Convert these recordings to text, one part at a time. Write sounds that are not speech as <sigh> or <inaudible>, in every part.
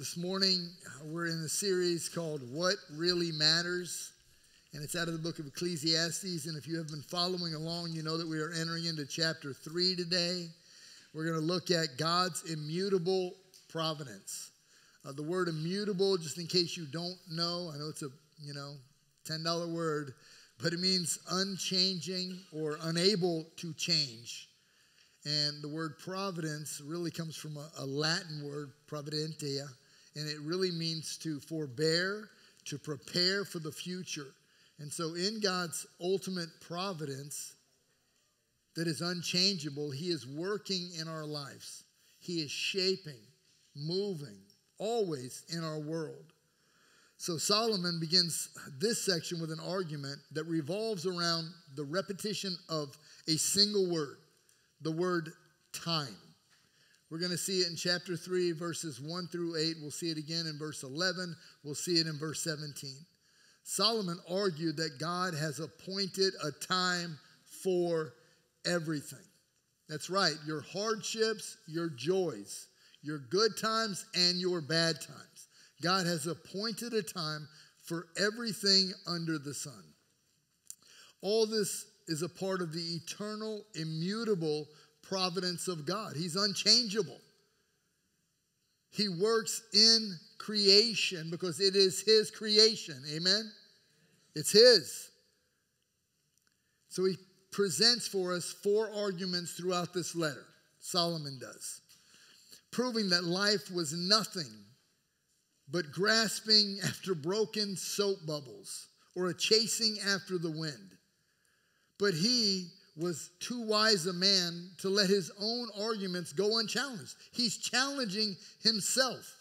this morning uh, we're in a series called What Really Matters, and it's out of the book of Ecclesiastes. And if you have been following along, you know that we are entering into chapter 3 today. We're going to look at God's immutable providence. Uh, the word immutable, just in case you don't know, I know it's a, you know, $10 word, but it means unchanging or unable to change. And the word providence really comes from a, a Latin word, providentia, and it really means to forbear, to prepare for the future. And so, in God's ultimate providence that is unchangeable, He is working in our lives. He is shaping, moving, always in our world. So, Solomon begins this section with an argument that revolves around the repetition of a single word the word time. We're going to see it in chapter 3, verses 1 through 8. We'll see it again in verse 11. We'll see it in verse 17. Solomon argued that God has appointed a time for everything. That's right, your hardships, your joys, your good times, and your bad times. God has appointed a time for everything under the sun. All this is a part of the eternal, immutable providence of God. He's unchangeable. He works in creation because it is His creation. Amen? It's His. So he presents for us four arguments throughout this letter. Solomon does, proving that life was nothing but grasping after broken soap bubbles or a chasing after the wind. But he was too wise a man to let his own arguments go unchallenged. He's challenging himself,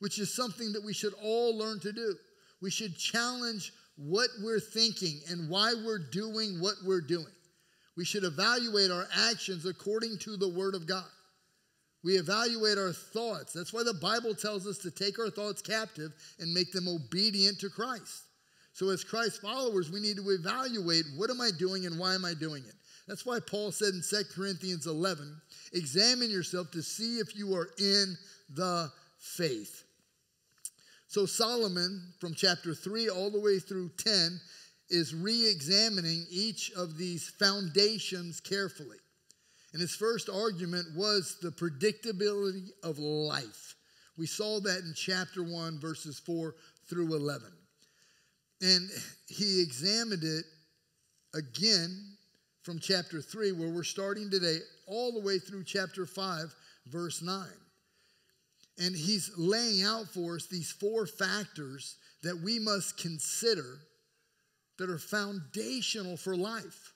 which is something that we should all learn to do. We should challenge what we're thinking and why we're doing what we're doing. We should evaluate our actions according to the Word of God. We evaluate our thoughts. That's why the Bible tells us to take our thoughts captive and make them obedient to Christ. So, as Christ followers, we need to evaluate what am I doing and why am I doing it. That's why Paul said in 2 Corinthians 11, examine yourself to see if you are in the faith. So, Solomon, from chapter 3 all the way through 10, is re examining each of these foundations carefully. And his first argument was the predictability of life. We saw that in chapter 1, verses 4 through 11. And he examined it again from chapter 3, where we're starting today, all the way through chapter 5, verse 9. And he's laying out for us these four factors that we must consider that are foundational for life.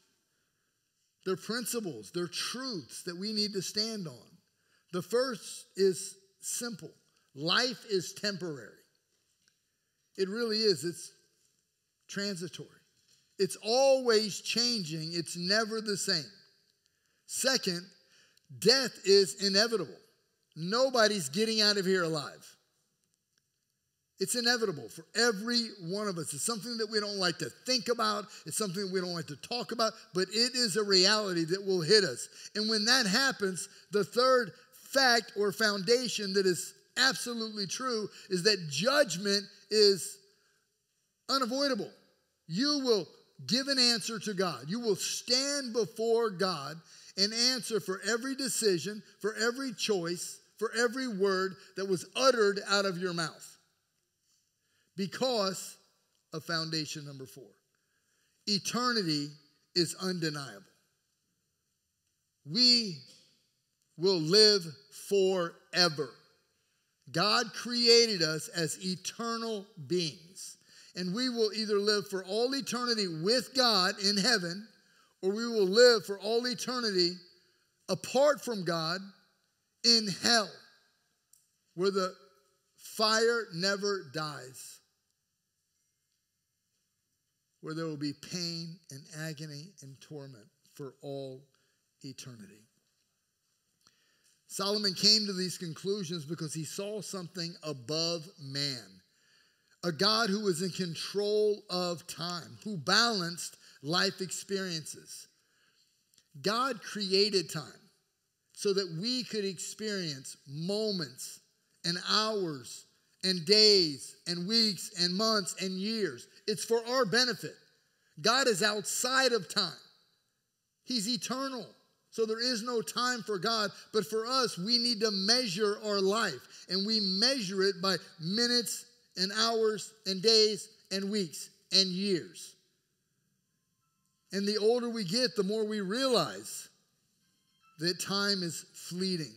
They're principles, they're truths that we need to stand on. The first is simple life is temporary. It really is. It's transitory. It's always changing, it's never the same. Second, death is inevitable. Nobody's getting out of here alive. It's inevitable for every one of us. It's something that we don't like to think about. It's something we don't like to talk about, but it is a reality that will hit us. And when that happens, the third fact or foundation that is absolutely true is that judgment is unavoidable. You will give an answer to God. You will stand before God and answer for every decision, for every choice, for every word that was uttered out of your mouth. Because of foundation number four eternity is undeniable. We will live forever. God created us as eternal beings and we will either live for all eternity with God in heaven, or we will live for all eternity apart from God in hell, where the fire never dies, where there will be pain and agony and torment for all eternity. Solomon came to these conclusions because he saw something above man a God who was in control of time, who balanced life experiences. God created time so that we could experience moments and hours and days and weeks and months and years. It's for our benefit. God is outside of time, He's eternal. So there is no time for God, but for us, we need to measure our life, and we measure it by minutes and hours and days and weeks and years. And the older we get, the more we realize that time is fleeting.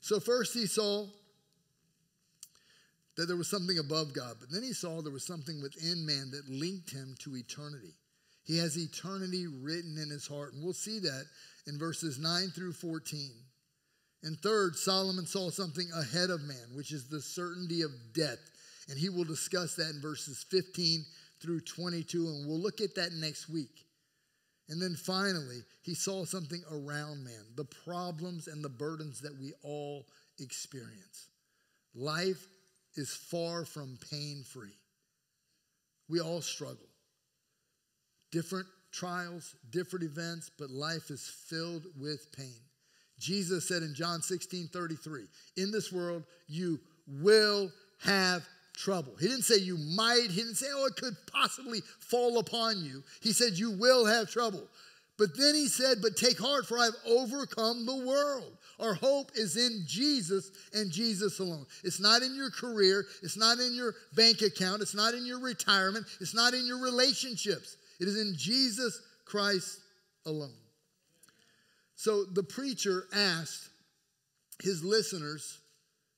So, first he saw that there was something above God, but then he saw there was something within man that linked him to eternity. He has eternity written in his heart, and we'll see that in verses 9 through 14. And third, Solomon saw something ahead of man, which is the certainty of death. And he will discuss that in verses 15 through 22, and we'll look at that next week. And then finally, he saw something around man, the problems and the burdens that we all experience. Life is far from pain free. We all struggle. Different trials, different events, but life is filled with pain. Jesus said in John 16 33, in this world you will have trouble. He didn't say you might, he didn't say, oh, it could possibly fall upon you. He said you will have trouble. But then he said, But take heart, for I've overcome the world. Our hope is in Jesus and Jesus alone. It's not in your career, it's not in your bank account, it's not in your retirement, it's not in your relationships. It is in Jesus Christ alone. So the preacher asked his listeners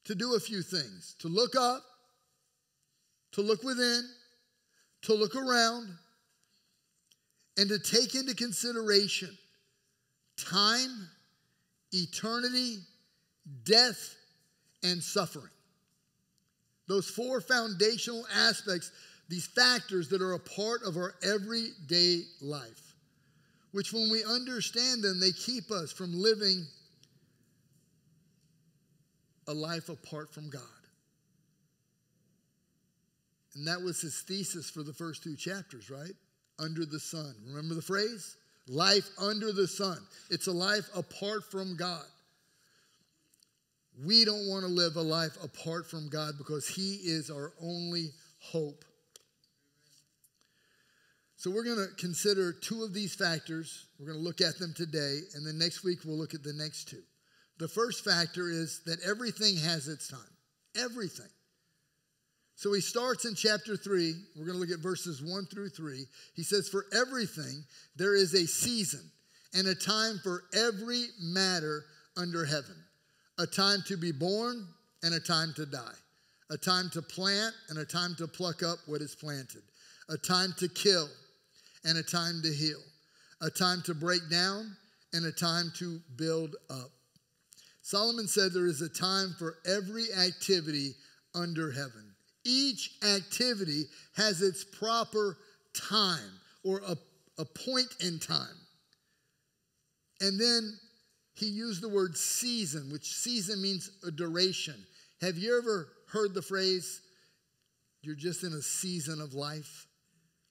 to do a few things to look up, to look within, to look around, and to take into consideration time, eternity, death, and suffering. Those four foundational aspects these factors that are a part of our everyday life, which when we understand them, they keep us from living a life apart from God. And that was his thesis for the first two chapters, right? Under the sun. Remember the phrase? Life under the sun. It's a life apart from God. We don't want to live a life apart from God because He is our only hope so we're going to consider two of these factors. We're going to look at them today, and then next week we'll look at the next two. The first factor is that everything has its time. Everything. So he starts in chapter 3. We're going to look at verses 1 through 3. He says, For everything there is a season and a time for every matter under heaven a time to be born and a time to die, a time to plant and a time to pluck up what is planted, a time to kill and a time to heal, a time to break down and a time to build up. Solomon said there is a time for every activity under heaven. Each activity has its proper time or a, a point in time. And then he used the word season, which season means a duration. Have you ever heard the phrase, you're just in a season of life?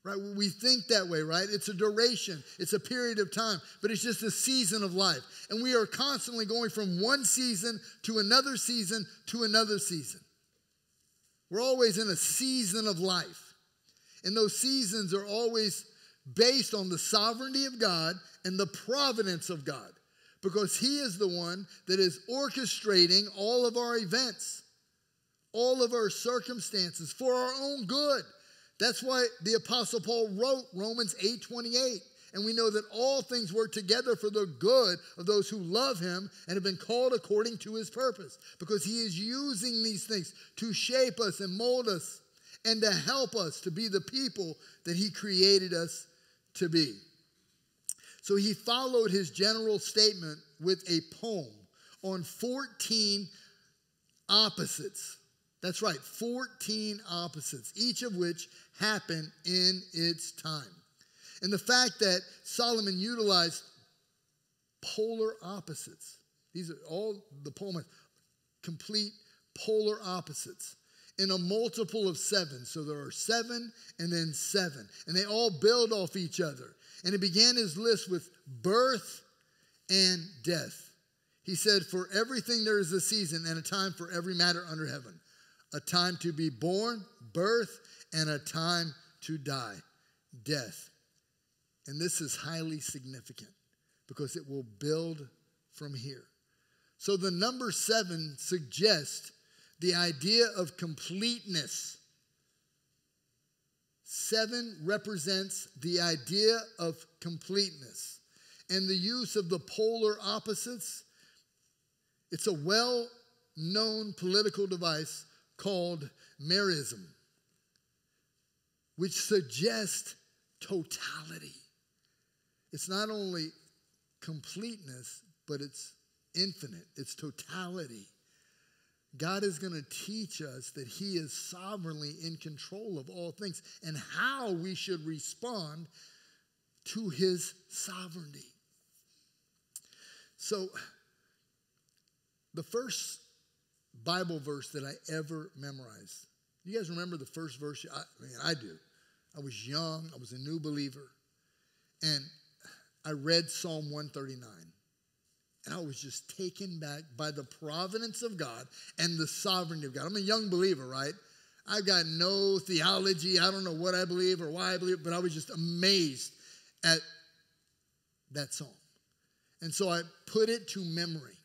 Right? We think that way, right? It's a duration, it's a period of time, but it's just a season of life. And we are constantly going from one season to another season to another season. We're always in a season of life. And those seasons are always based on the sovereignty of God and the providence of God because He is the one that is orchestrating all of our events, all of our circumstances for our own good. That's why the apostle Paul wrote Romans 8:28. And we know that all things work together for the good of those who love him and have been called according to his purpose. Because he is using these things to shape us and mold us and to help us to be the people that he created us to be. So he followed his general statement with a poem on 14 opposites that's right, 14 opposites, each of which happen in its time. And the fact that Solomon utilized polar opposites, these are all the poem, complete polar opposites in a multiple of seven. So there are seven and then seven, and they all build off each other. And he began his list with birth and death. He said, For everything there is a season and a time for every matter under heaven a time to be born, birth, and a time to die, death. And this is highly significant because it will build from here. So the number seven suggests the idea of completeness. Seven represents the idea of completeness. And the use of the polar opposites, it's a well known political device called merism, which suggests totality. It's not only completeness, but it's infinite, it's totality. God is going to teach us that He is sovereignly in control of all things and how we should respond to His sovereignty. So, the first Bible verse that I ever memorized. You guys remember the first verse? I, mean, I do. I was young, I was a new believer, and I read Psalm 139. And I was just taken back by the providence of God and the sovereignty of God. I'm a young believer, right? I've got no theology. I don't know what I believe or why I believe, but I was just amazed at that psalm. And so I put it to memory.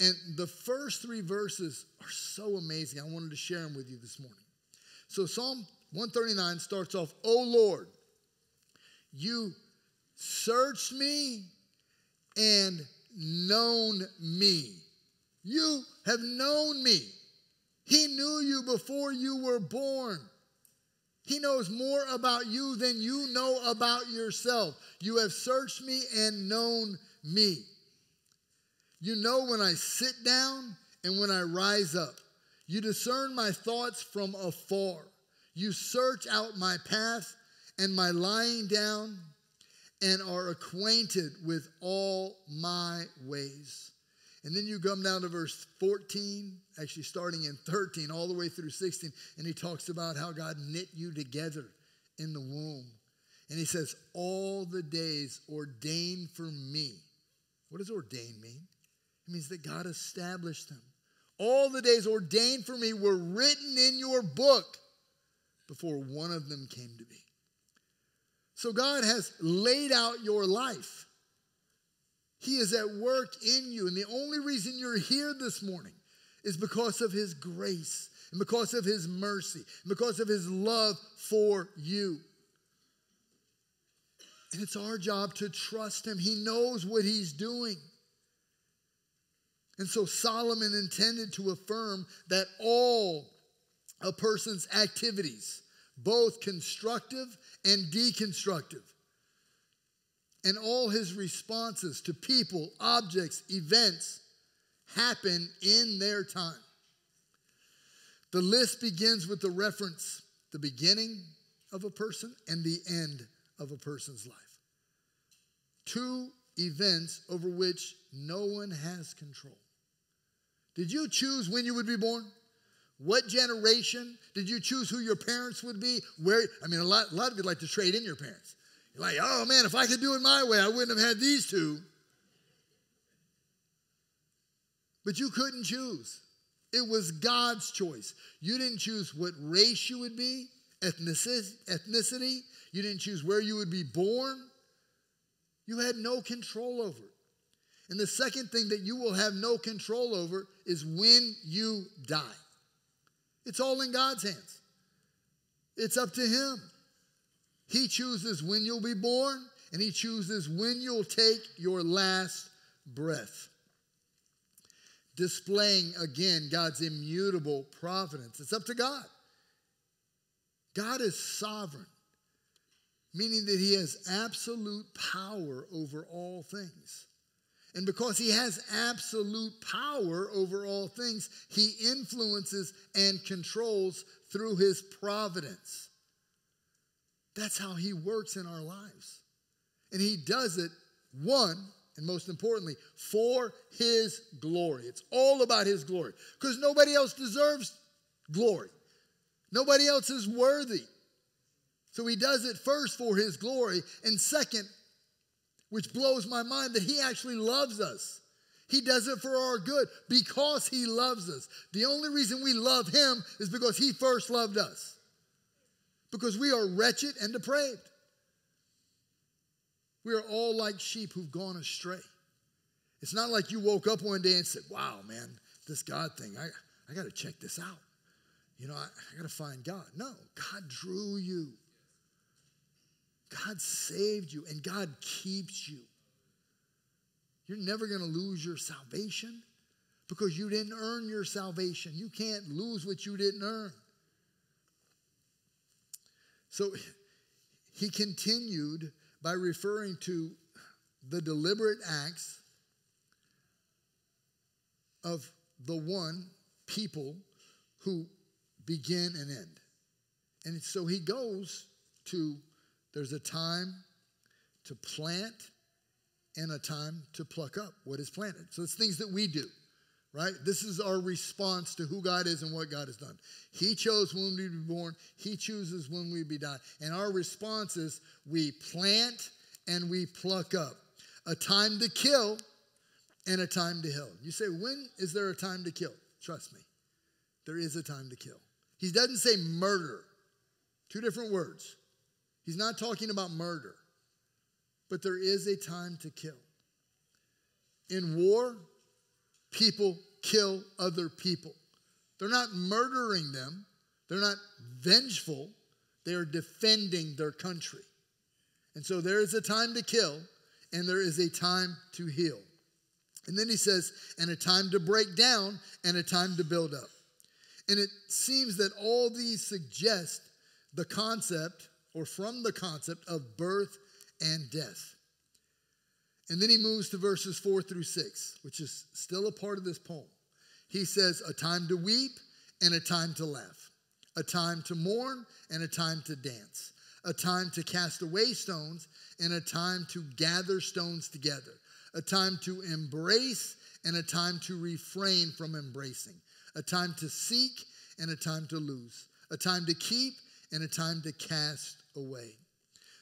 And the first three verses are so amazing. I wanted to share them with you this morning. So Psalm 139 starts off, O Lord, you searched me and known me. You have known me. He knew you before you were born. He knows more about you than you know about yourself. You have searched me and known me. You know when I sit down and when I rise up. You discern my thoughts from afar. You search out my path and my lying down and are acquainted with all my ways. And then you come down to verse 14, actually starting in 13, all the way through 16, and he talks about how God knit you together in the womb. And he says, All the days ordained for me. What does ordain mean? It means that God established them. All the days ordained for me were written in your book before one of them came to be. So God has laid out your life. He is at work in you. And the only reason you're here this morning is because of His grace and because of His mercy and because of His love for you. And it's our job to trust Him. He knows what He's doing. And so Solomon intended to affirm that all a person's activities, both constructive and deconstructive, and all his responses to people, objects, events happen in their time. The list begins with the reference, the beginning of a person and the end of a person's life. Two events over which no one has control. Did you choose when you would be born? What generation? Did you choose who your parents would be? Where? I mean, a lot, a lot of you like to trade in your parents. You're like, oh man, if I could do it my way, I wouldn't have had these two. But you couldn't choose. It was God's choice. You didn't choose what race you would be, ethnicity. You didn't choose where you would be born. You had no control over it. And the second thing that you will have no control over is when you die. It's all in God's hands. It's up to Him. He chooses when you'll be born, and He chooses when you'll take your last breath. Displaying again God's immutable providence. It's up to God. God is sovereign, meaning that He has absolute power over all things. And because he has absolute power over all things, he influences and controls through his providence. That's how he works in our lives. And he does it, one, and most importantly, for his glory. It's all about his glory because nobody else deserves glory, nobody else is worthy. So he does it first for his glory, and second, which blows my mind that he actually loves us. He does it for our good because He loves us. The only reason we love Him is because He first loved us. Because we are wretched and depraved. We are all like sheep who've gone astray. It's not like you woke up one day and said, Wow, man, this God thing, I, I got to check this out. You know, I, I got to find God. No, God drew you. God saved you, and God keeps you. You're never going to lose your salvation because you didn't earn your salvation. You can't lose what you didn't earn. So <laughs> he continued by referring to the deliberate acts of the one people who begin and end. And so he goes to there's a time to plant and a time to pluck up what is planted. So it's things that we do, right? This is our response to who God is and what God has done. He chose when we be born, He chooses when we be die. And our response is we plant and we pluck up. A time to kill and a time to heal. You say, when is there a time to kill? Trust me, there is a time to kill. He doesn't say murder, two different words. He's not talking about murder but there is a time to kill. In war, people kill other people. They're not murdering them, they're not vengeful, they are defending their country. And so there is a time to kill, and there is a time to heal. And then he says, and a time to break down, and a time to build up. And it seems that all these suggest the concept, or from the concept, of birth and death. And then he moves to verses four through six, which is still a part of this poem. He says, A time to weep and a time to laugh, a time to mourn and a time to dance, a time to cast away stones and a time to gather stones together, a time to embrace and a time to refrain from embracing, a time to seek and a time to lose, a time to keep and a time to cast away.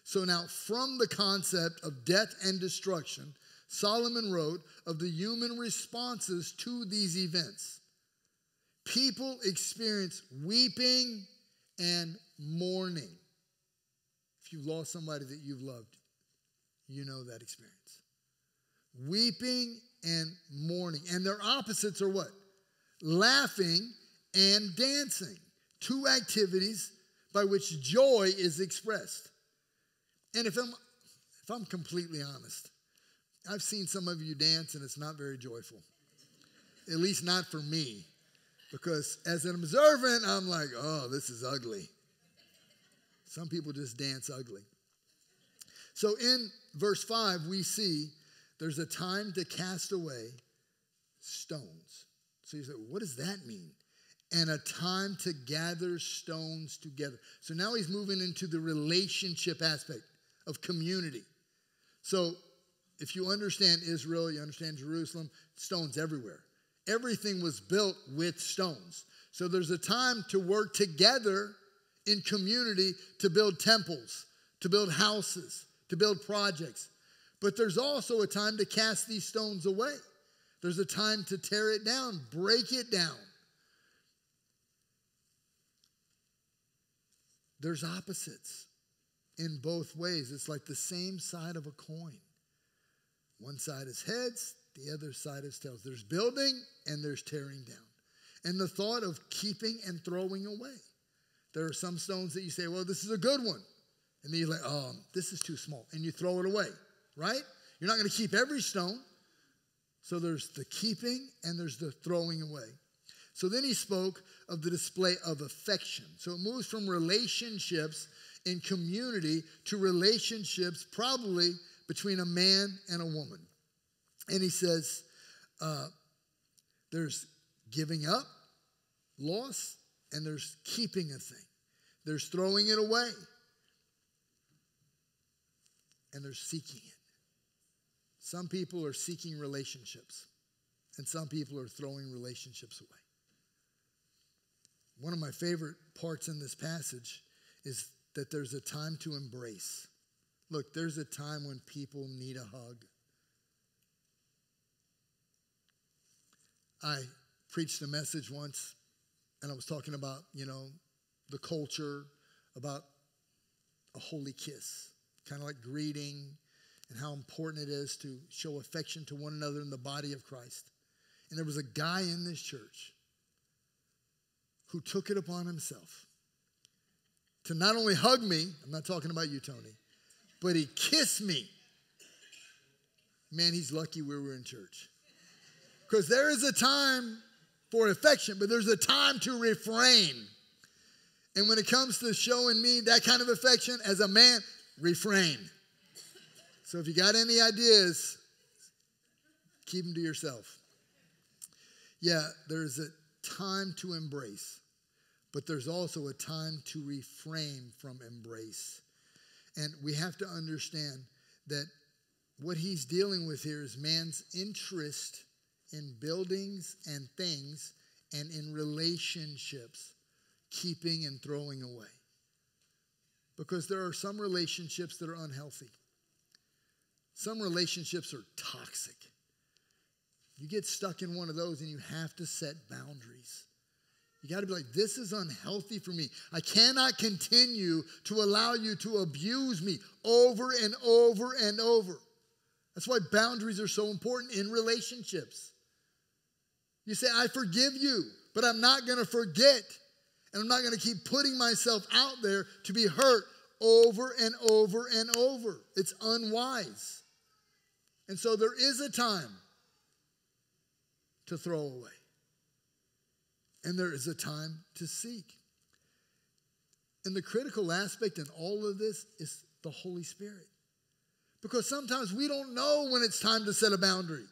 So now, from the concept of death and destruction, Solomon wrote of the human responses to these events. People experience weeping and mourning. If you've lost somebody that you've loved, you know that experience. Weeping and mourning. And their opposites are what? Laughing and dancing. Two activities by which joy is expressed. And if I'm, if I'm completely honest, I've seen some of you dance and it's not very joyful. At least not for me. Because as an observant, I'm like, oh, this is ugly. Some people just dance ugly. So in verse 5, we see there's a time to cast away stones. So you say, what does that mean? And a time to gather stones together. So now he's moving into the relationship aspect of community. So if you understand Israel, you understand Jerusalem, stones everywhere. Everything was built with stones. So there's a time to work together in community to build temples, to build houses, to build projects. But there's also a time to cast these stones away. There's a time to tear it down, break it down. There's opposites in both ways. It's like the same side of a coin. One side is heads, the other side is tails. There's building and there's tearing down. And the thought of keeping and throwing away. There are some stones that you say, well, this is a good one. And then you're like, oh, this is too small. And you throw it away, right? You're not going to keep every stone. So there's the keeping and there's the throwing away. So then he spoke of the display of affection. So it moves from relationships in community to relationships, probably between a man and a woman. And he says, uh, there's giving up, loss, and there's keeping a thing. There's throwing it away, and there's seeking it. Some people are seeking relationships, and some people are throwing relationships away. One of my favorite parts in this passage is that there's a time to embrace. Look, there's a time when people need a hug. I preached a message once and I was talking about, you know, the culture, about a holy kiss, kind of like greeting and how important it is to show affection to one another in the body of Christ. And there was a guy in this church who took it upon himself to not only hug me, I'm not talking about you, Tony, but he kissed me. Man, he's lucky we were in church. Because there is a time for affection, but there's a time to refrain. And when it comes to showing me that kind of affection as a man, refrain. So if you got any ideas, keep them to yourself. Yeah, there's a time to embrace, but there's also a time to refrain from embrace. And we have to understand that what he's dealing with here is man's interest in buildings and things and in relationships, keeping and throwing away. Because there are some relationships that are unhealthy. Some relationships are toxic. You get stuck in one of those and you have to set boundaries. You got to be like, this is unhealthy for me. I cannot continue to allow you to abuse me over and over and over. That's why boundaries are so important in relationships. You say, I forgive you, but I'm not going to forget. And I'm not going to keep putting myself out there to be hurt over and over and over. It's unwise. And so there is a time to throw away, and there is a time to seek. And the critical aspect in all of this is the Holy Spirit. Because sometimes we don't know when it's time to set a boundary.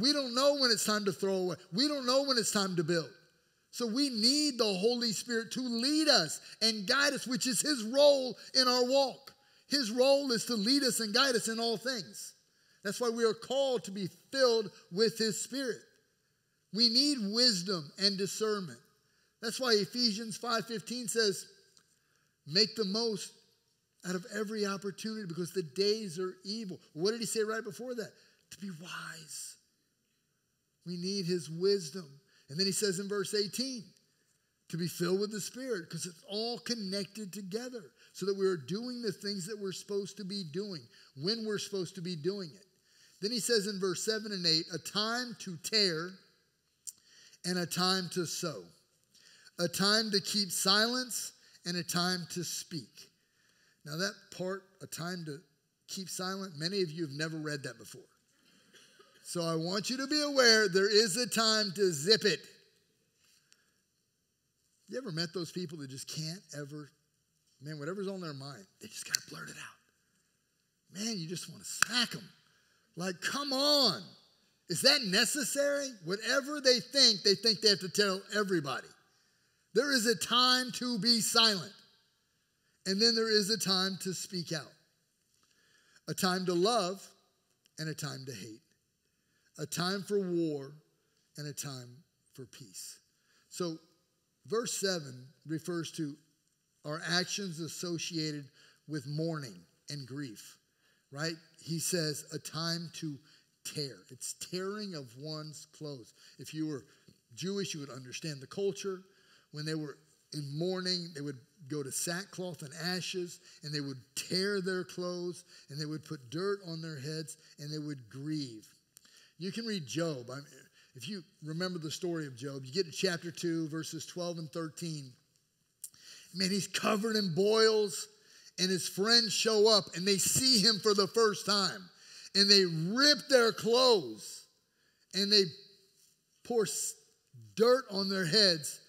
We don't know when it's time to throw away. We don't know when it's time to build. So we need the Holy Spirit to lead us and guide us, which is His role in our walk. His role is to lead us and guide us in all things. That's why we are called to be filled with His Spirit. We need wisdom and discernment. That's why Ephesians 5:15 says, "Make the most out of every opportunity because the days are evil." What did he say right before that? To be wise. We need his wisdom. And then he says in verse 18, to be filled with the Spirit because it's all connected together so that we're doing the things that we're supposed to be doing when we're supposed to be doing it. Then he says in verse 7 and 8, a time to tear and a time to sow, a time to keep silence and a time to speak. Now, that part, a time to keep silent, many of you have never read that before. So I want you to be aware there is a time to zip it. You ever met those people that just can't ever, man, whatever's on their mind, they just got to blurt it out. Man, you just want to smack them. Like, come on. Is that necessary? Whatever they think, they think they have to tell everybody. There is a time to be silent, and then there is a time to speak out, a time to love, and a time to hate a time for war and a time for peace. So, verse 7 refers to our actions associated with mourning and grief, right? He says a time to tear. It's tearing of one's clothes. If you were Jewish, you would understand the culture. When they were in mourning, they would go to sackcloth and ashes and they would tear their clothes and they would put dirt on their heads and they would grieve. You can read Job. I mean, if you remember the story of Job, you get to chapter 2, verses 12 and 13. Man, he's covered in boils, and his friends show up and they see him for the first time. And they rip their clothes and they pour dirt on their heads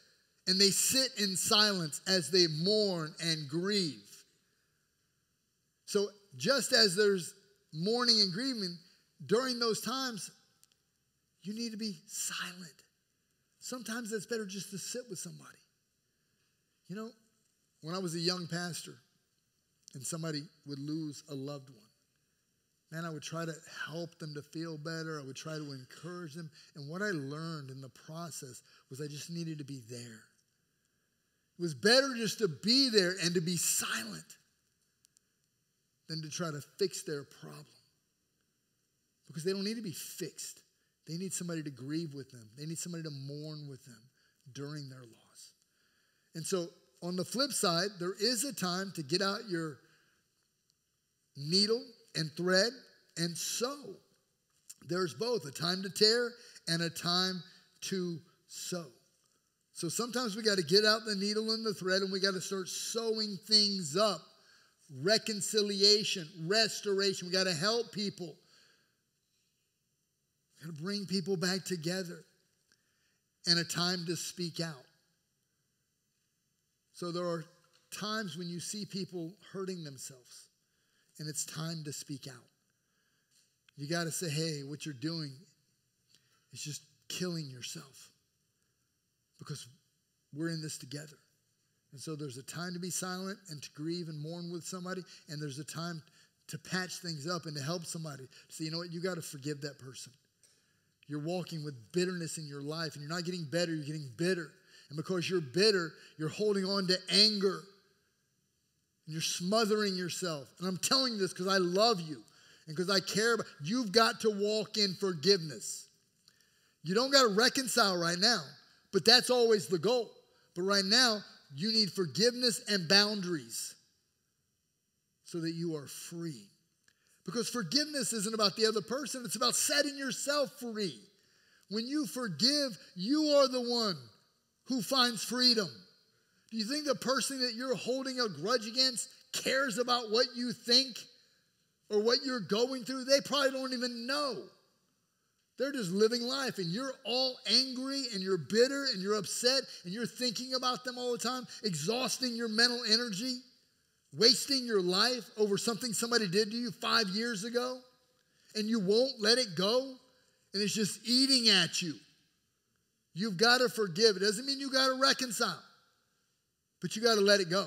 and they sit in silence as they mourn and grieve. So, just as there's mourning and grieving, during those times, you need to be silent. Sometimes it's better just to sit with somebody. You know, when I was a young pastor and somebody would lose a loved one, man, I would try to help them to feel better. I would try to encourage them. And what I learned in the process was I just needed to be there. It was better just to be there and to be silent than to try to fix their problem because they don't need to be fixed. They need somebody to grieve with them, they need somebody to mourn with them during their loss. And so, on the flip side, there is a time to get out your needle and thread and sew. There's both a time to tear and a time to sew. So sometimes we got to get out the needle and the thread and we got to start sewing things up. Reconciliation, restoration. We got to help people. Got to bring people back together. And a time to speak out. So there are times when you see people hurting themselves, and it's time to speak out. You got to say, hey, what you're doing is just killing yourself because we're in this together. And so there's a time to be silent and to grieve and mourn with somebody, and there's a time to patch things up and to help somebody. So, you know what? You got to forgive that person. You're walking with bitterness in your life, and you're not getting better, you're getting bitter. And because you're bitter, you're holding on to anger. And you're smothering yourself. And I'm telling you this because I love you and because I care about you've got to walk in forgiveness. You don't got to reconcile right now, but that's always the goal. But right now, you need forgiveness and boundaries so that you are free. Because forgiveness isn't about the other person, it's about setting yourself free. When you forgive, you are the one who finds freedom. Do you think the person that you're holding a grudge against cares about what you think or what you're going through? They probably don't even know. They're just living life, and you're all angry and you're bitter and you're upset and you're thinking about them all the time, exhausting your mental energy, wasting your life over something somebody did to you five years ago, and you won't let it go, and it's just eating at you. You've got to forgive. It doesn't mean you got to reconcile, but you got to let it go.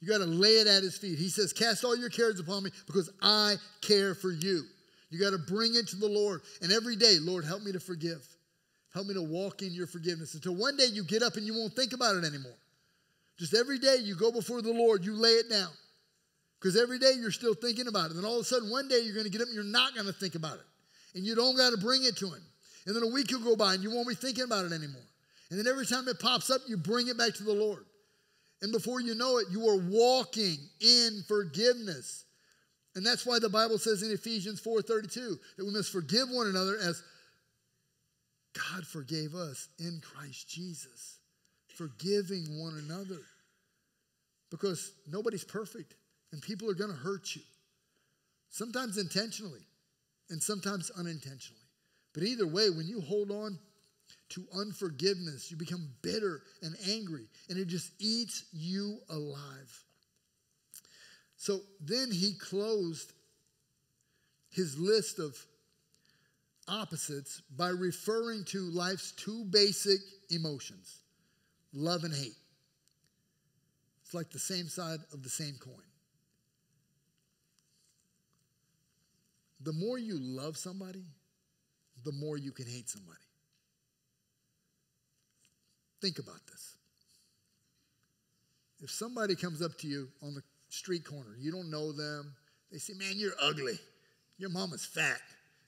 You got to lay it at his feet. He says, Cast all your cares upon me because I care for you. You got to bring it to the Lord. And every day, Lord, help me to forgive. Help me to walk in your forgiveness until one day you get up and you won't think about it anymore. Just every day you go before the Lord, you lay it down. Because every day you're still thinking about it. And then all of a sudden, one day you're going to get up and you're not going to think about it. And you don't got to bring it to Him. And then a week will go by and you won't be thinking about it anymore. And then every time it pops up, you bring it back to the Lord. And before you know it, you are walking in forgiveness. And that's why the Bible says in Ephesians 4:32 that we must forgive one another as God forgave us in Christ Jesus. Forgiving one another. Because nobody's perfect and people are going to hurt you. Sometimes intentionally and sometimes unintentionally. But either way, when you hold on to unforgiveness, you become bitter and angry, and it just eats you alive. So then he closed his list of opposites by referring to life's two basic emotions love and hate. It's like the same side of the same coin. The more you love somebody, the more you can hate somebody. Think about this. If somebody comes up to you on the street corner. You don't know them. They say, Man, you're ugly. Your mama's fat.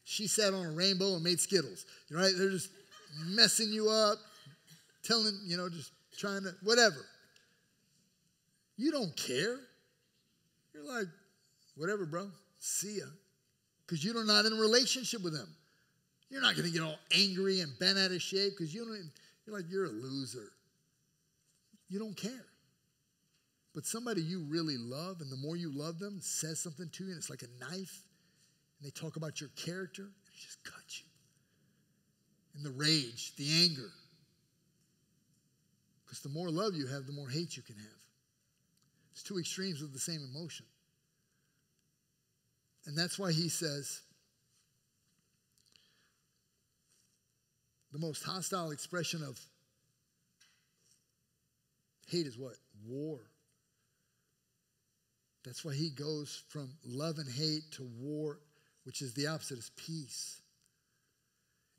She sat on a rainbow and made Skittles. Right? They're just messing you up, telling, you know, just trying to, whatever. You don't care. You're like, whatever, bro. See ya. Because you're not in a relationship with them. You're not going to get all angry and bent out of shape because you don't, you're like, you're a loser. You don't care. But somebody you really love, and the more you love them, says something to you, and it's like a knife, and they talk about your character, and it just cuts you. And the rage, the anger. Because the more love you have, the more hate you can have. It's two extremes of the same emotion. And that's why he says the most hostile expression of hate is what? War. That's why he goes from love and hate to war, which is the opposite, is peace.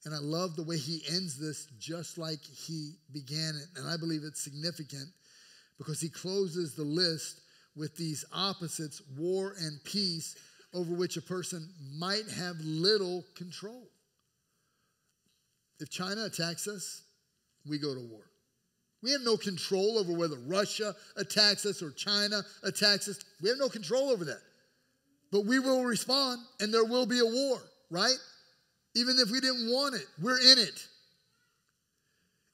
And I love the way he ends this just like he began it. And I believe it's significant because he closes the list with these opposites, war and peace, over which a person might have little control. If China attacks us, we go to war. We have no control over whether Russia attacks us or China attacks us. We have no control over that. But we will respond and there will be a war, right? Even if we didn't want it, we're in it.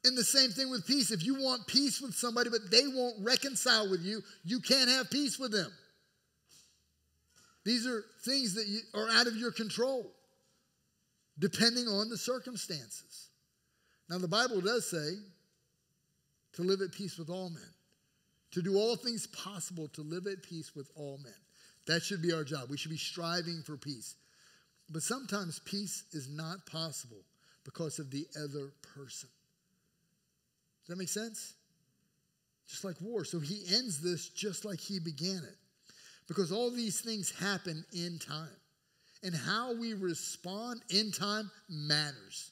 And the same thing with peace. If you want peace with somebody, but they won't reconcile with you, you can't have peace with them. These are things that are out of your control, depending on the circumstances. Now, the Bible does say to live at peace with all men, to do all things possible to live at peace with all men. That should be our job. We should be striving for peace. But sometimes peace is not possible because of the other person. Does that make sense? Just like war. So he ends this just like he began it. Because all these things happen in time. And how we respond in time matters.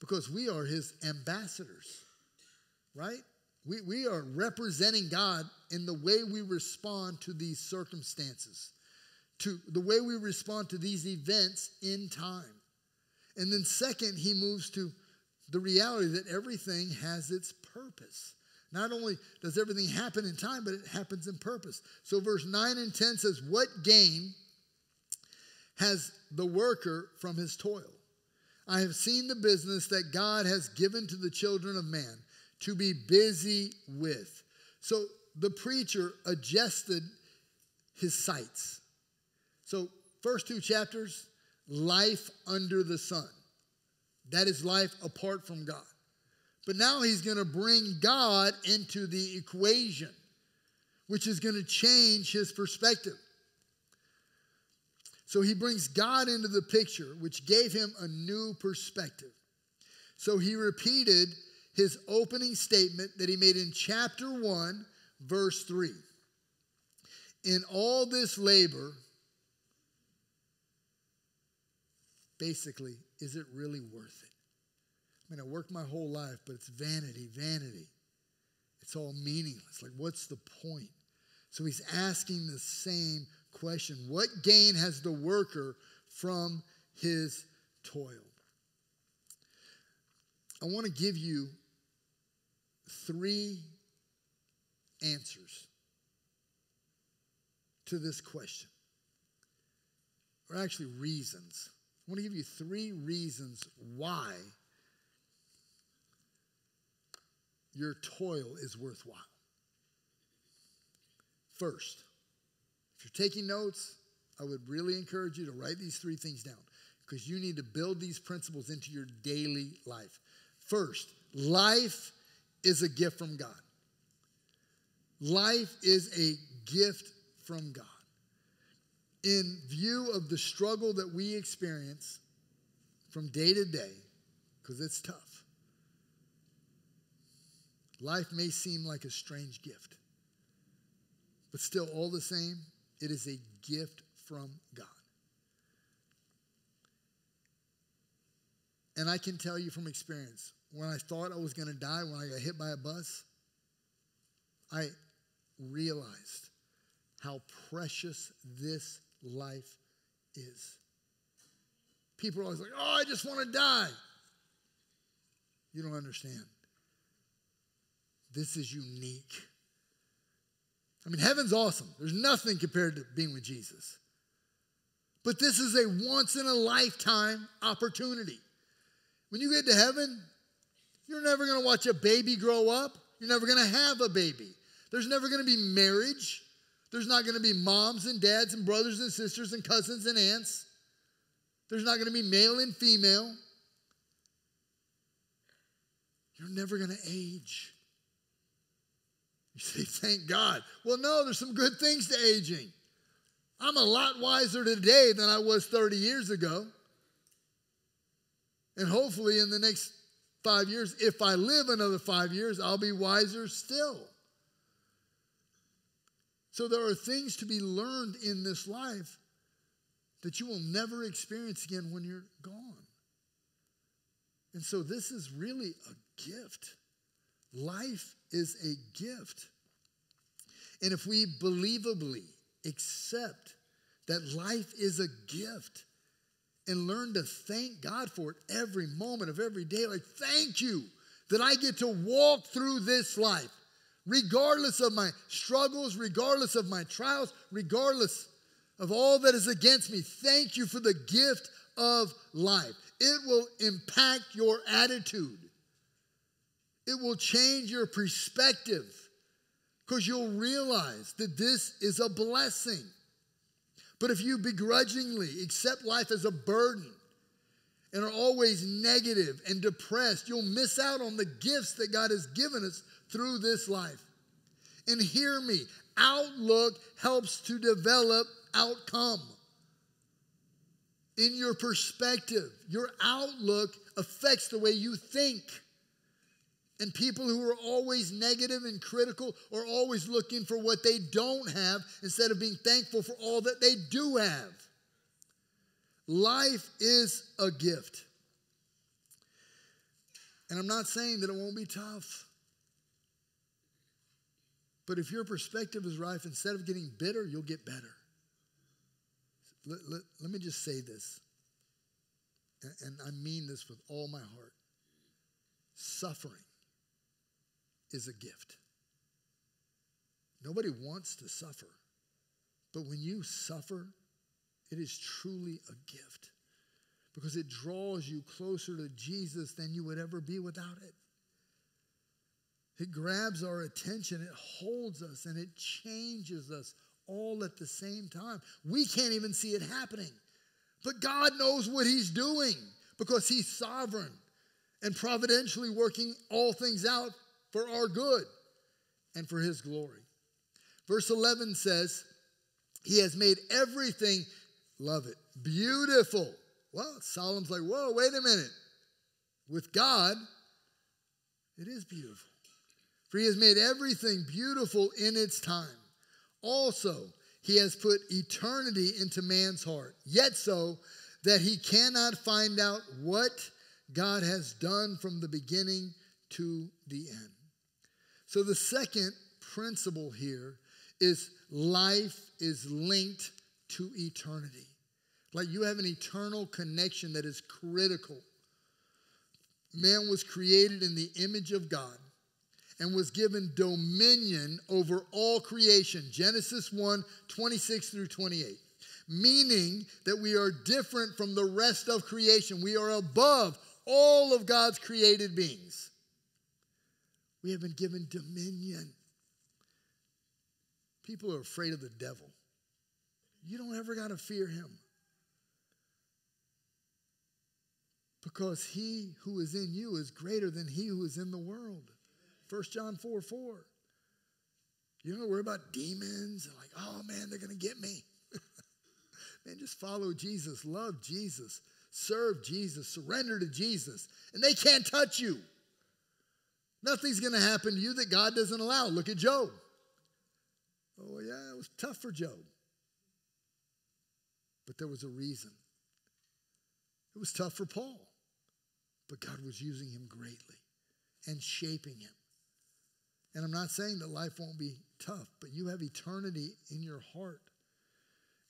Because we are his ambassadors, right? We, we are representing God in the way we respond to these circumstances, to the way we respond to these events in time. And then, second, he moves to the reality that everything has its purpose. Not only does everything happen in time, but it happens in purpose. So, verse 9 and 10 says, What gain has the worker from his toil? I have seen the business that God has given to the children of man to be busy with. So the preacher adjusted his sights. So, first two chapters, life under the sun. That is life apart from God. But now he's going to bring God into the equation, which is going to change his perspective. So he brings God into the picture, which gave him a new perspective. So he repeated his opening statement that he made in chapter 1, verse 3. In all this labor, basically, is it really worth it? I mean, I worked my whole life, but it's vanity, vanity. It's all meaningless. Like, what's the point? So he's asking the same question What gain has the worker from his toil? I want to give you three answers to this question, or actually reasons. I want to give you three reasons why your toil is worthwhile. First, if you're taking notes, I would really encourage you to write these three things down because you need to build these principles into your daily life. First, life is a gift from God. Life is a gift from God. In view of the struggle that we experience from day to day, because it's tough, life may seem like a strange gift. But still, all the same, it is a gift from God. And I can tell you from experience, when I thought I was going to die, when I got hit by a bus, I realized how precious this life is. People are always like, oh, I just want to die. You don't understand. This is unique. I mean, heaven's awesome. There's nothing compared to being with Jesus. But this is a once in a lifetime opportunity. When you get to heaven, you're never going to watch a baby grow up. You're never going to have a baby. There's never going to be marriage. There's not going to be moms and dads and brothers and sisters and cousins and aunts. There's not going to be male and female. You're never going to age. You say, thank God. Well, no, there's some good things to aging. I'm a lot wiser today than I was 30 years ago. And hopefully, in the next five years, if I live another five years, I'll be wiser still. So, there are things to be learned in this life that you will never experience again when you're gone. And so, this is really a gift. Life is a gift. And if we believably accept that life is a gift, and learn to thank God for it every moment of every day. Like, thank you that I get to walk through this life, regardless of my struggles, regardless of my trials, regardless of all that is against me. Thank you for the gift of life. It will impact your attitude, it will change your perspective because you'll realize that this is a blessing. But if you begrudgingly accept life as a burden and are always negative and depressed, you'll miss out on the gifts that God has given us through this life. And hear me, outlook helps to develop outcome. In your perspective, your outlook affects the way you think. And people who are always negative and critical are always looking for what they don't have instead of being thankful for all that they do have. Life is a gift. And I'm not saying that it won't be tough. But if your perspective is right, instead of getting bitter, you'll get better. Let, let, let me just say this, and, and I mean this with all my heart. Suffering is a gift. Nobody wants to suffer. But when you suffer, it is truly a gift because it draws you closer to Jesus than you would ever be without it. It grabs our attention, it holds us, and it changes us all at the same time. We can't even see it happening. But God knows what He's doing because He's sovereign and providentially working all things out for our good and for his glory. Verse 11 says, He has made everything, love it, beautiful. Well, Solomon's like, whoa, wait a minute. With God, it is beautiful. For he has made everything beautiful in its time. Also, he has put eternity into man's heart, yet so that he cannot find out what God has done from the beginning to the end. So the second principle here is life is linked to eternity. Like you have an eternal connection that is critical. Man was created in the image of God and was given dominion over all creation. Genesis 1 26 through 28. Meaning that we are different from the rest of creation. We are above all of God's created beings. We have been given dominion. People are afraid of the devil. You don't ever got to fear him. Because he who is in you is greater than he who is in the world. 1 John 4 4. You don't worry about demons and like, oh man, they're going to get me. <laughs> man, just follow Jesus, love Jesus, serve Jesus, surrender to Jesus, and they can't touch you. Nothing's going to happen to you that God doesn't allow. Look at Job. Oh, yeah, it was tough for Job. But there was a reason. It was tough for Paul, but God was using him greatly and shaping him. And I'm not saying that life won't be tough, but you have eternity in your heart.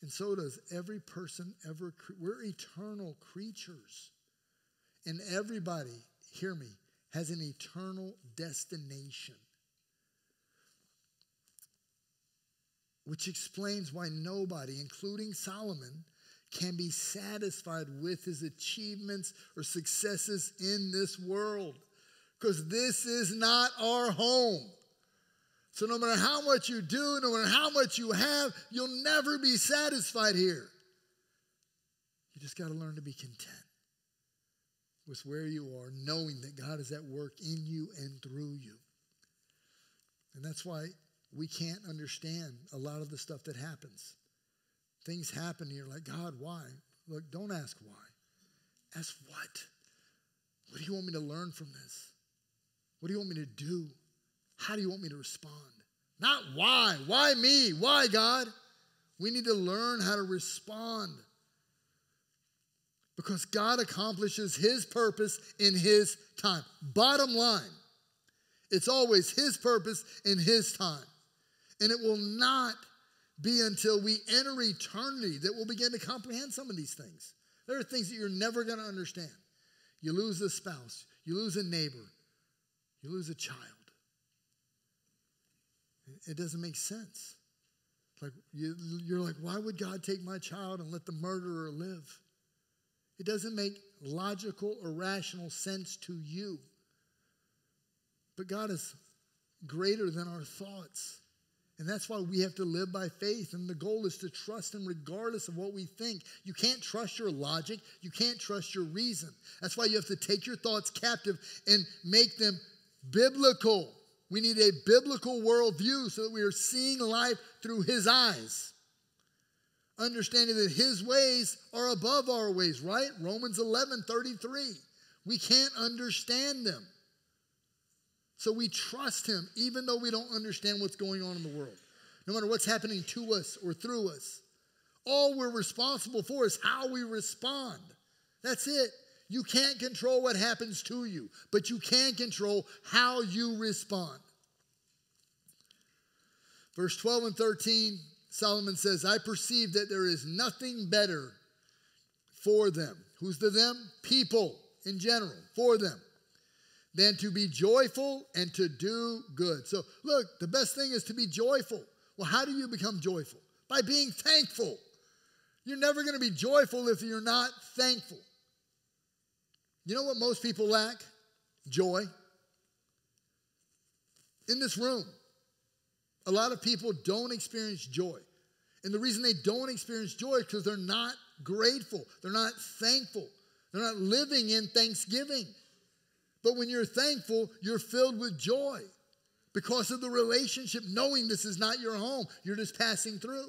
And so does every person ever. We're eternal creatures. And everybody, hear me, has an eternal destination. Which explains why nobody, including Solomon, can be satisfied with his achievements or successes in this world. Because this is not our home. So, no matter how much you do, no matter how much you have, you'll never be satisfied here. You just got to learn to be content with where you are, knowing that God is at work in you and through you. And that's why we can't understand a lot of the stuff that happens. Things happen, and you're like, God, why? Look, don't ask why. Ask what? What do you want me to learn from this? What do you want me to do? How do you want me to respond? Not why. Why me? Why, God? We need to learn how to respond because God accomplishes His purpose in His time. Bottom line, it's always His purpose in His time. And it will not be until we enter eternity that we'll begin to comprehend some of these things. There are things that you're never going to understand. You lose a spouse, you lose a neighbor, you lose a child. It doesn't make sense. Like you, you're like, why would God take my child and let the murderer live? It doesn't make logical or rational sense to you. But God is greater than our thoughts. And that's why we have to live by faith. And the goal is to trust Him regardless of what we think. You can't trust your logic, you can't trust your reason. That's why you have to take your thoughts captive and make them biblical. We need a biblical worldview so that we are seeing life through His eyes. Understanding that His ways are above our ways, right? Romans 11 33. We can't understand them. So we trust him even though we don't understand what's going on in the world, no matter what's happening to us or through us. All we're responsible for is how we respond. That's it. You can't control what happens to you, but you can control how you respond. Verse 12 and 13, Solomon says, I perceive that there is nothing better for them. Who's the them? People in general, for them than to be joyful and to do good. So, look, the best thing is to be joyful. Well, how do you become joyful? By being thankful. You're never going to be joyful if you're not thankful. You know what most people lack? Joy. In this room, a lot of people don't experience joy. And the reason they don't experience joy is because they're not grateful, they're not thankful, they're not living in thanksgiving. But when you're thankful, you're filled with joy because of the relationship, knowing this is not your home, you're just passing through.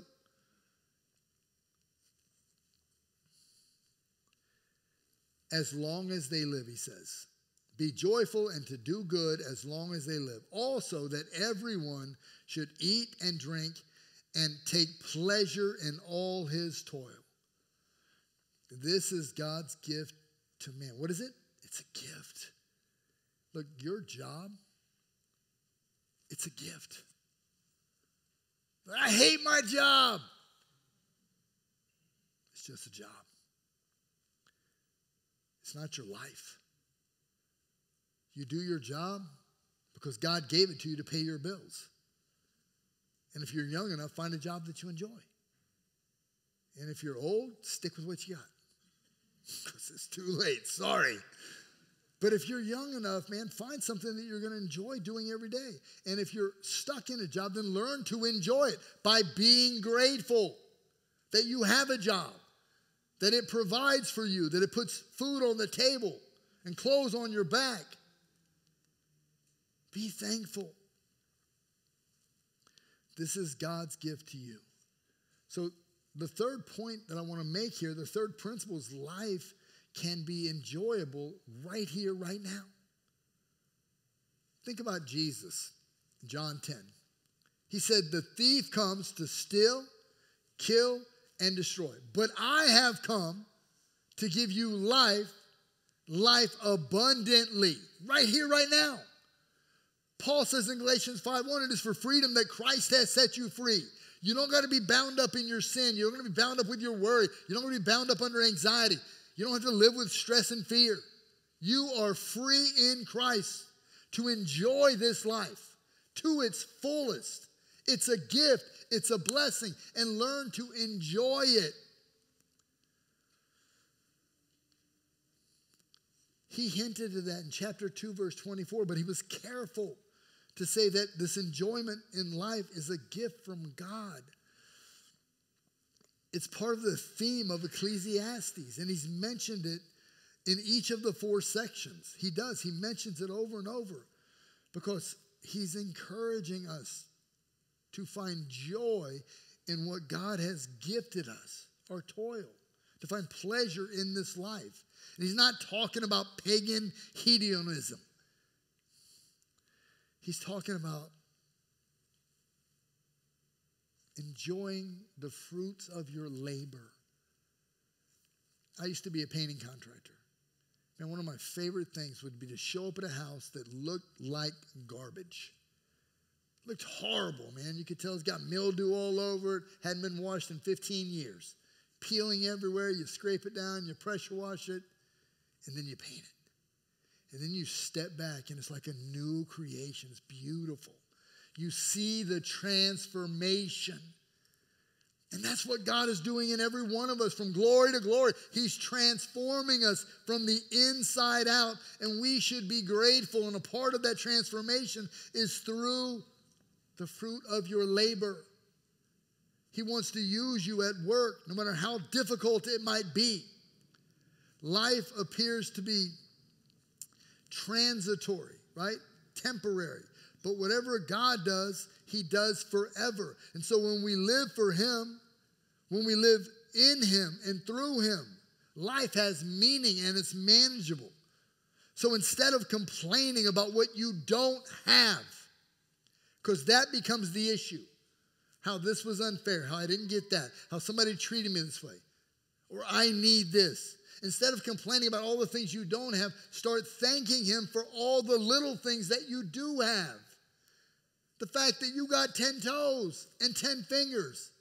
As long as they live, he says. Be joyful and to do good as long as they live. Also, that everyone should eat and drink and take pleasure in all his toil. This is God's gift to man. What is it? It's a gift. Look, your job, it's a gift. I hate my job. It's just a job. It's not your life. You do your job because God gave it to you to pay your bills. And if you're young enough, find a job that you enjoy. And if you're old, stick with what you got. <laughs> Because it's too late. Sorry. But if you're young enough, man, find something that you're going to enjoy doing every day. And if you're stuck in a job, then learn to enjoy it by being grateful that you have a job, that it provides for you, that it puts food on the table and clothes on your back. Be thankful. This is God's gift to you. So, the third point that I want to make here, the third principle is life can be enjoyable right here, right now. Think about Jesus, John 10. He said, The thief comes to steal, kill, and destroy. But I have come to give you life, life abundantly, right here, right now. Paul says in Galatians 5 1, it is for freedom that Christ has set you free. You don't got to be bound up in your sin. You don't got to be bound up with your worry. You don't got to be bound up under anxiety. You don't have to live with stress and fear. You are free in Christ to enjoy this life to its fullest. It's a gift, it's a blessing, and learn to enjoy it. He hinted at that in chapter 2, verse 24, but he was careful to say that this enjoyment in life is a gift from God. It's part of the theme of Ecclesiastes, and he's mentioned it in each of the four sections. He does, he mentions it over and over because he's encouraging us to find joy in what God has gifted us, our toil, to find pleasure in this life. And he's not talking about pagan hedonism. He's talking about enjoying the fruits of your labor. I used to be a painting contractor. And one of my favorite things would be to show up at a house that looked like garbage. Looked horrible, man. You could tell it's got mildew all over it, hadn't been washed in 15 years. peeling everywhere. You scrape it down, you pressure wash it, and then you paint it. And then you step back, and it's like a new creation. It's beautiful. You see the transformation. And that's what God is doing in every one of us from glory to glory. He's transforming us from the inside out, and we should be grateful. And a part of that transformation is through the fruit of your labor. He wants to use you at work, no matter how difficult it might be. Life appears to be transitory, right? Temporary. But whatever God does, He does forever. And so when we live for Him, when we live in Him and through Him, life has meaning and it's manageable. So instead of complaining about what you don't have, because that becomes the issue how this was unfair, how I didn't get that, how somebody treated me this way, or I need this. Instead of complaining about all the things you don't have, start thanking Him for all the little things that you do have. The fact that you got 10 toes and 10 fingers.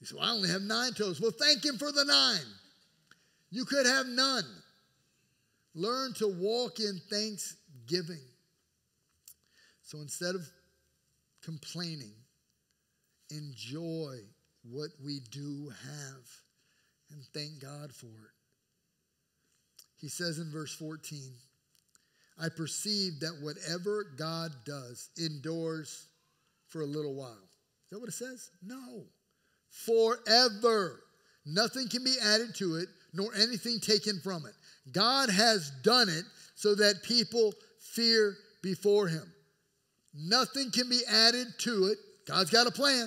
You say, well, I only have nine toes. Well, thank Him for the nine. You could have none. Learn to walk in thanksgiving. So instead of complaining, enjoy what we do have and thank God for it. He says in verse 14, I perceive that whatever God does endures for a little while. Is that what it says? No. Forever. Nothing can be added to it, nor anything taken from it. God has done it so that people fear before him. Nothing can be added to it. God's got a plan.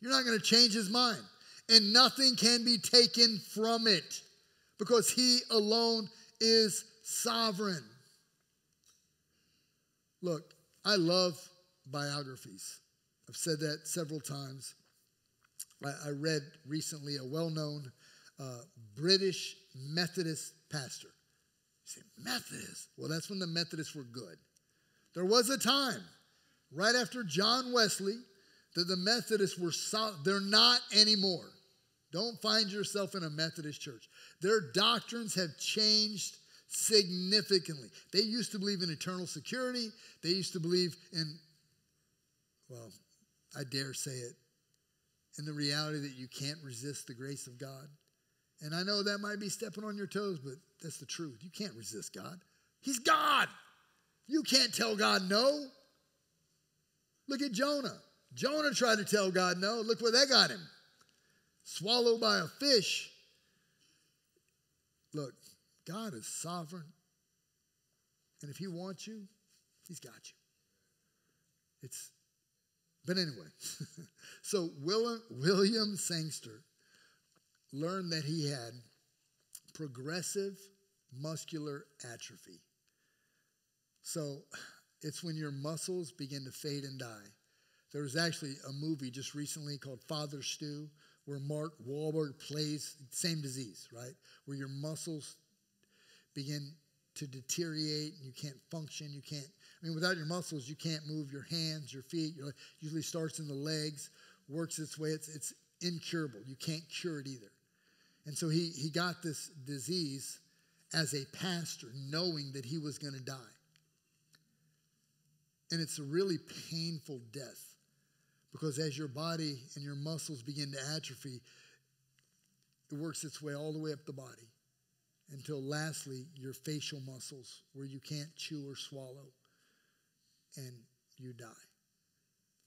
You're not going to change his mind. And nothing can be taken from it because he alone is sovereign. Look, I love biographies. I've said that several times. I, I read recently a well known uh, British Methodist pastor. You say, Methodist? Well, that's when the Methodists were good. There was a time, right after John Wesley, that the Methodists were solid. They're not anymore. Don't find yourself in a Methodist church. Their doctrines have changed significantly. They used to believe in eternal security. They used to believe in, well, I dare say it, in the reality that you can't resist the grace of God. And I know that might be stepping on your toes, but that's the truth. You can't resist God. He's God. You can't tell God no. Look at Jonah. Jonah tried to tell God no. Look where that got him. Swallowed by a fish. Look, God is sovereign. And if he wants you, he's got you. It's but anyway, <laughs> so William, William Sangster learned that he had progressive muscular atrophy. So it's when your muscles begin to fade and die. There was actually a movie just recently called Father Stu where Mark Wahlberg plays same disease, right? Where your muscles begin to deteriorate and you can't function, you can't I mean without your muscles you can't move your hands, your feet, your usually starts in the legs, works its way it's it's incurable. You can't cure it either. And so he he got this disease as a pastor knowing that he was going to die. And it's a really painful death because as your body and your muscles begin to atrophy, it works its way all the way up the body until lastly, your facial muscles, where you can't chew or swallow, and you die.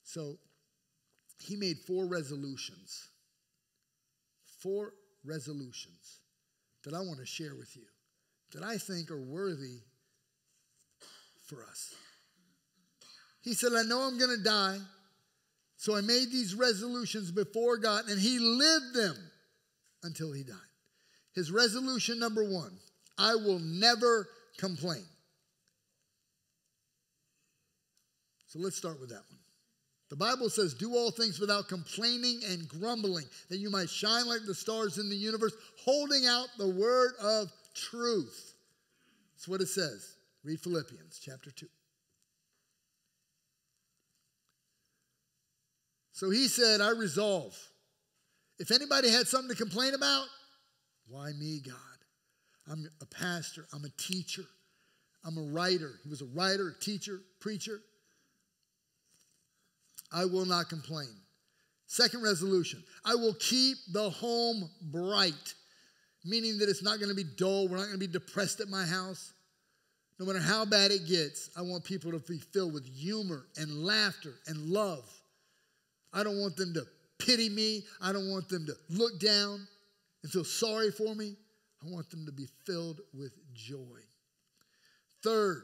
So he made four resolutions. Four resolutions that I want to share with you that I think are worthy for us. He said, I know I'm going to die. So I made these resolutions before God, and He lived them until He died. His resolution number one I will never complain. So let's start with that one. The Bible says, Do all things without complaining and grumbling, that you might shine like the stars in the universe, holding out the word of truth. That's what it says. Read Philippians chapter 2. So he said, I resolve. If anybody had something to complain about, Why me, God? I'm a pastor, I'm a teacher, I'm a writer. He was a writer, teacher, preacher. I will not complain. Second resolution I will keep the home bright, meaning that it's not going to be dull. We're not going to be depressed at my house. No matter how bad it gets, I want people to be filled with humor and laughter and love. I don't want them to pity me. I don't want them to look down and feel sorry for me. I want them to be filled with joy. Third,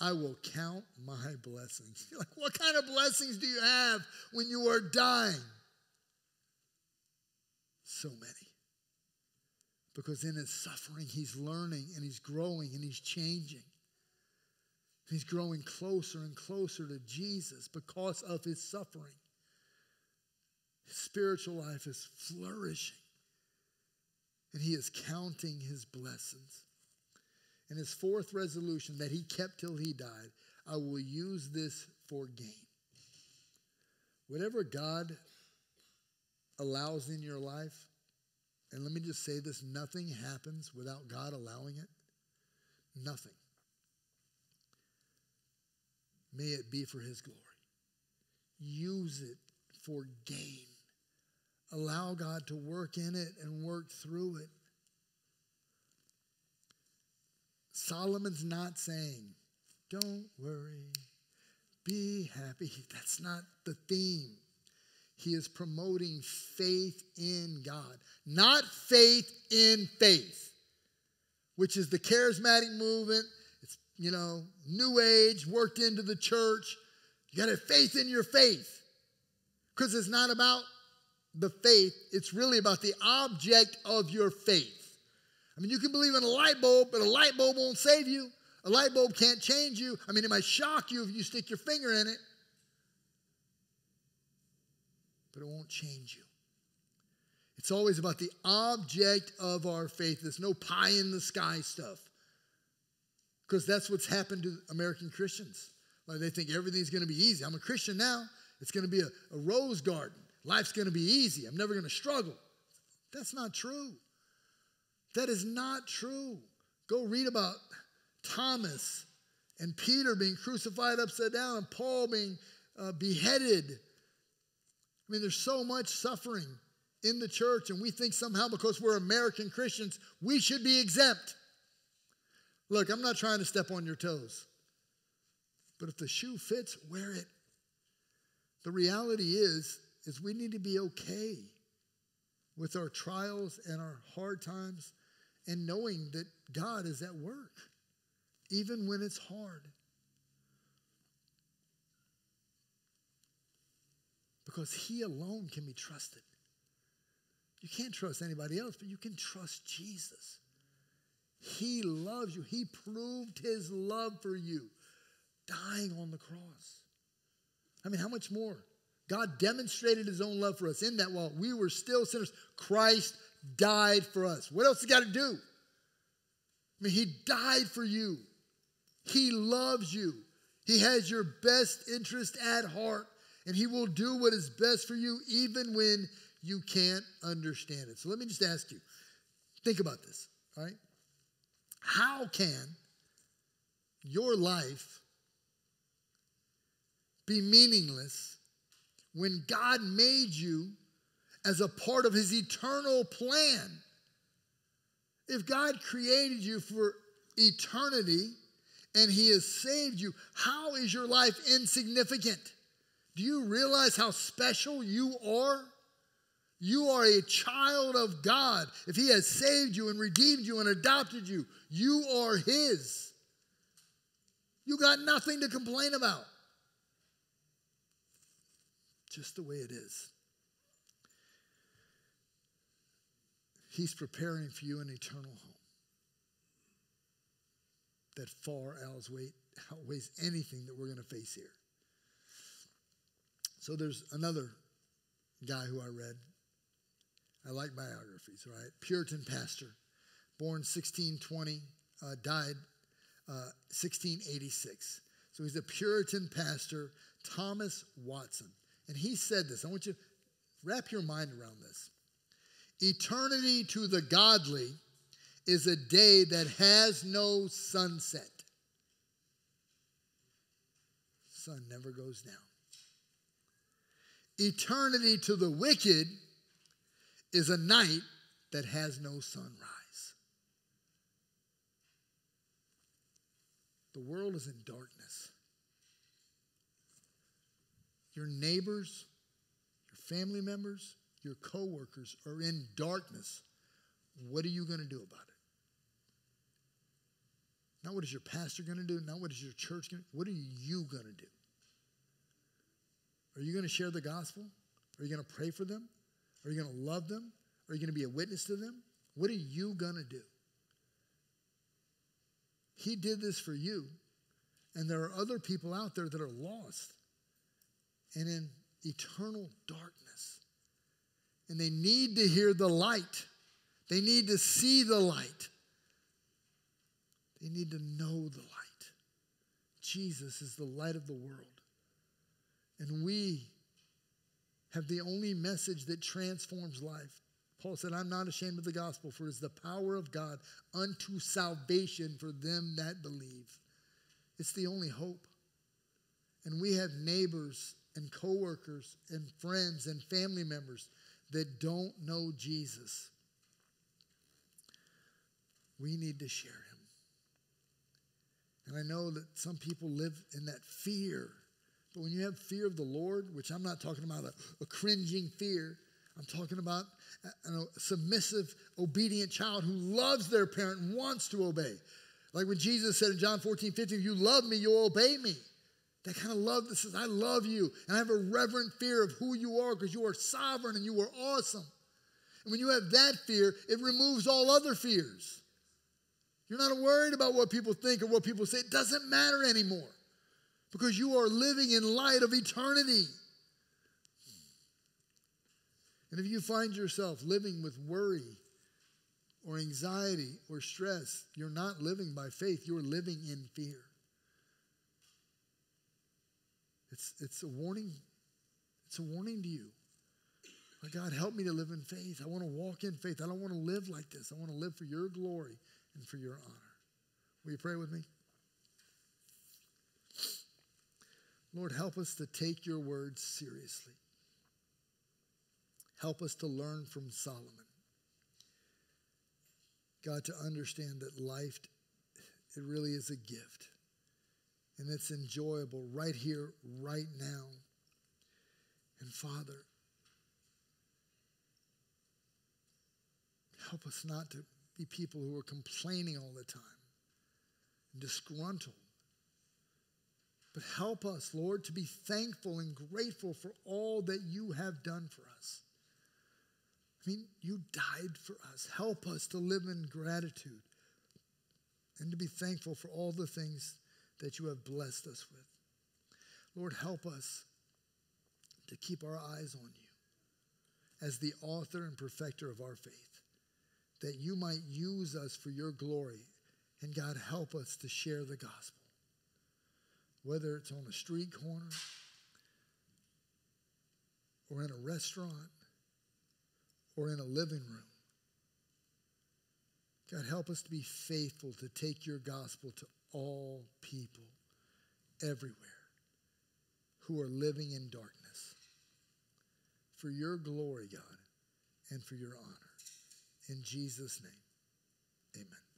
I will count my <laughs> blessings. <laughs> Like, what kind of blessings do you have when you are dying? So many. Because in his suffering, he's learning and he's growing and he's changing. He's growing closer and closer to Jesus because of his suffering. Spiritual life is flourishing. And he is counting his blessings. And his fourth resolution that he kept till he died I will use this for gain. Whatever God allows in your life, and let me just say this nothing happens without God allowing it. Nothing. May it be for his glory. Use it for gain. Allow God to work in it and work through it. Solomon's not saying, don't worry, be happy. <laughs> That's not the theme. He is promoting faith in God, not faith in faith, which is the charismatic movement. It's, you know, new age, worked into the church. You got to have faith in your faith because it's not about the faith, it's really about the object of your faith. I mean, you can believe in a light bulb, but a light bulb won't save you. A light bulb can't change you. I mean, it might shock you if you stick your finger in it, but it won't change you. It's always about the object of our faith. There's no pie in the sky stuff. Because that's what's happened to American Christians. Like they think everything's going to be easy. I'm a Christian now. It's going to be a, a rose garden. Life's going to be easy. I'm never going to struggle. That's not true. That is not true. Go read about Thomas and Peter being crucified upside down and Paul being uh, beheaded. I mean, there's so much suffering in the church, and we think somehow because we're American Christians, we should be exempt. Look, I'm not trying to step on your toes, but if the shoe fits, wear it. The reality is, we need to be okay with our trials and our hard times and knowing that God is at work, even when it's hard. Because He alone can be trusted. You can't trust anybody else, but you can trust Jesus. He loves you. He proved His love for you, dying on the cross. I mean, how much more? God demonstrated his own love for us in that while we were still sinners, Christ died for us. What else he got to do? I mean, he died for you. He loves you. He has your best interest at heart, and he will do what is best for you even when you can't understand it. So let me just ask you think about this, all right? How can your life be meaningless when God made you as a part of his eternal plan. If God created you for eternity and he has saved you, how is your life insignificant? Do you realize how special you are? You are a child of God. If He has saved you and redeemed you and adopted you, you are His. You got nothing to complain about just the way it is. He's preparing for you an eternal home that far outweighs, anything that we're going to face here. So there's another guy who I read. I like biographies, right? Puritan pastor, born 1620, uh, died uh, 1686. So he's a Puritan pastor, Thomas Watson. And he said this. I want you to wrap your mind around this. Eternity to the godly is a day that has no sunset. Sun never goes down. Eternity to the wicked is a night that has no sunrise. The world is in darkness. Your neighbors, your family members, your coworkers are in darkness. What are you going to do about it? Not what is your pastor going to do, not what is your church going to. What are you going to do? Are you going to share the gospel? Are you going to pray for them? Are you going to love them? Are you going to be a witness to them? What are you going to do? He did this for you. And there are other people out there that are lost and in eternal darkness. And they need to hear the light, they need to see the light, they need to know the light. Jesus is the light of the world. And we have the only message that transforms life. Paul said, I'm not ashamed of the gospel, for it is the power of God unto salvation for them that believe. It's the only hope. And we have neighbors and coworkers and friends and family members that don't know Jesus. We need to share him. And I know that some people live in that fear. But when you have fear of the Lord, which I'm not talking about a, a cringing fear, I'm talking about a, a, submissive, obedient child who loves their parent and wants to obey. Like when Jesus said in John 14, 15, if you love me, you'll obey me. That kind of love that says, I love you. And I have a reverent fear of who you are because you are sovereign and you are awesome. And when you have that fear, it removes all other fears. You're not worried about what people think or what people say. It doesn't matter anymore because you are living in light of eternity. And if you find yourself living with worry or anxiety or stress, you're not living by faith, you're living in fear. It's, it's a warning. It's a warning to you. My God, help me to live in faith. I want to walk in faith. I don't want to live like this. I want to live for your glory and for your honor. Will you pray with me? Lord, help us to take your words seriously. Help us to learn from Solomon. God, to understand that life, it really is a gift. And it's enjoyable right here, right now. And Father, help us not to be people who are complaining all the time, and disgruntled. But help us, Lord, to be thankful and grateful for all that you have done for us. I mean, you died for us. Help us to live in gratitude and to be thankful for all the things that you have blessed us with. Lord, help us to keep our eyes on you as the author and perfecter of our faith, that you might use us for your glory. And God, help us to share the gospel, whether it's on a street corner or in a restaurant or in a living room. God, help us to be faithful to take your gospel to all people everywhere who are living in darkness. For your glory, God, and for your honor. In Jesus' name, amen.